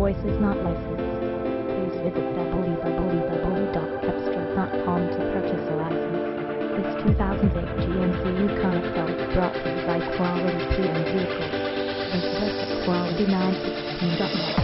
voice is not licensed. Please visit www.cepstral.com to purchase a license. This 2008 GMC Yukon XL is brought to you by Quality Pre-Owned Vehicles. Visit us at quality916.com.